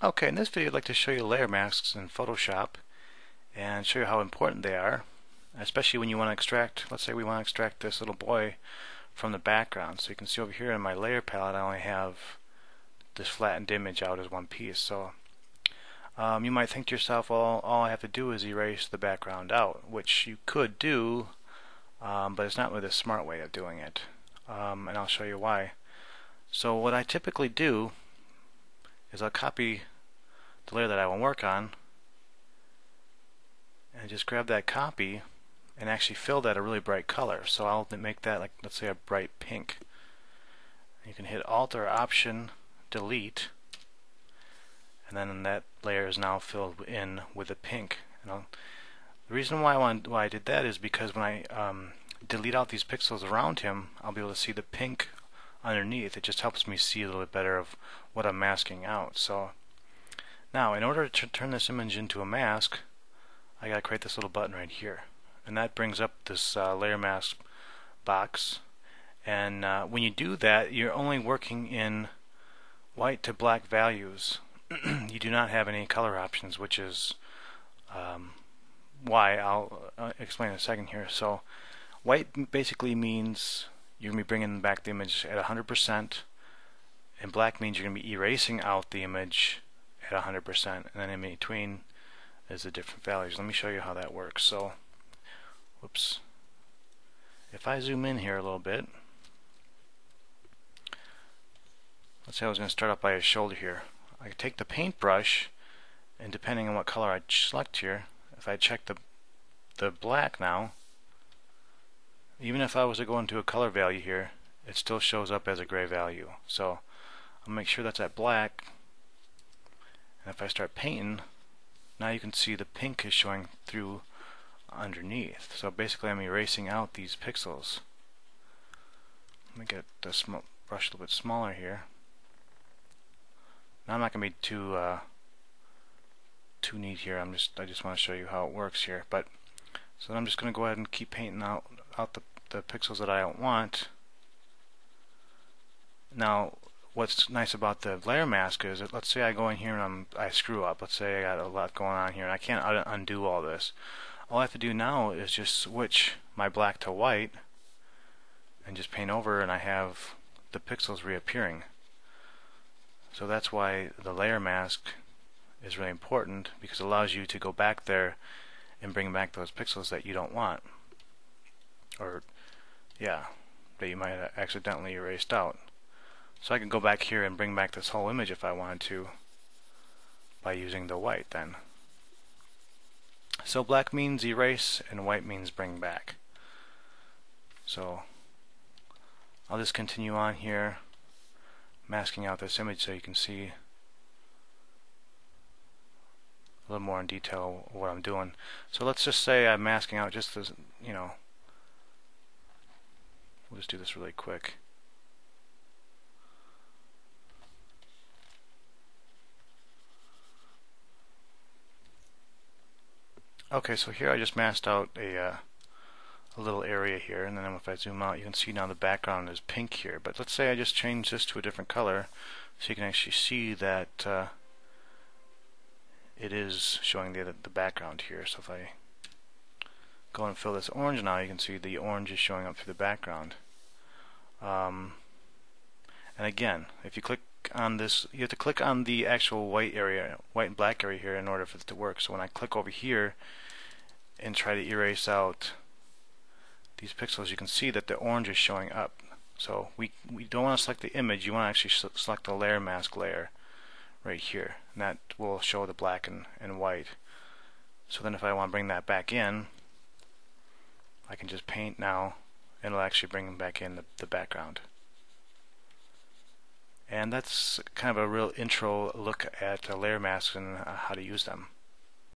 Okay, in this video I'd like to show you layer masks in Photoshop and show you how important they are, especially when you want to extract, let's say we want to extract this little boy from the background. So you can see over here in my layer palette I only have this flattened image out as one piece. So um, you might think to yourself, well, all I have to do is erase the background out, which you could do, um, but it's not really the smart way of doing it. Um, and I'll show you why. So what I typically do is I'll copy the layer that I want to work on and just grab that copy and actually fill that a really bright color. So I'll make that like let's say a bright pink. You can hit Alt or Option Delete and then that layer is now filled in with a pink. And the reason why I want why I did that is because when I um, delete out these pixels around him, I'll be able to see the pink underneath. It just helps me see a little bit better of what I'm masking out. So now in order to turn this image into a mask, I gotta create this little button right here. And that brings up this uh, layer mask box. And uh, when you do that, you're only working in white to black values. you do not have any color options, which is um, why I'll uh, explain in a second here. So white basically means you're going to be bringing back the image at 100%, and black means you're going to be erasing out the image at 100%, and then in between is the different values. Let me show you how that works. So, whoops. If I zoom in here a little bit, let's say I was going to start up by his shoulder here. I take the paintbrush, and depending on what color I select here, if I check the the black now, even if I was to go into a color value here, it still shows up as a gray value. So I'll make sure that's at black. And if I start painting, now you can see the pink is showing through underneath. So basically I'm erasing out these pixels. Let me get the brush a little bit smaller here. Now I'm not going to be too uh, too neat here. I'm just I just want to show you how it works here. But so I'm just going to go ahead and keep painting out out the, the pixels that I don't want. Now, what's nice about the layer mask is that let's say I go in here and I'm, I screw up. Let's say I got a lot going on here and I can't undo all this. All I have to do now is just switch my black to white and just paint over and I have the pixels reappearing. So that's why the layer mask is really important because it allows you to go back there and bring back those pixels that you don't want or yeah, that you might have accidentally erased out. So I can go back here and bring back this whole image if I wanted to by using the white then. So black means erase and white means bring back. So I'll just continue on here masking out this image so you can see a little more in detail what I'm doing. So let's just say I'm masking out just this, you know, We'll just do this really quick. Okay, so here I just masked out a, uh, a little area here, and then if I zoom out, you can see now the background is pink here. But let's say I just change this to a different color, so you can actually see that uh, it is showing the the background here. So if I go and fill this orange now, you can see the orange is showing up through the background. Um, and again, if you click on this, you have to click on the actual white area, white and black area here in order for it to work. So when I click over here and try to erase out these pixels, you can see that the orange is showing up. So we, we don't want to select the image, you want to actually select the layer mask layer right here. And that will show the black and, and white. So then if I want to bring that back in, I can just paint now and it'll actually bring back in the, the background. And that's kind of a real intro look at layer masks and uh, how to use them.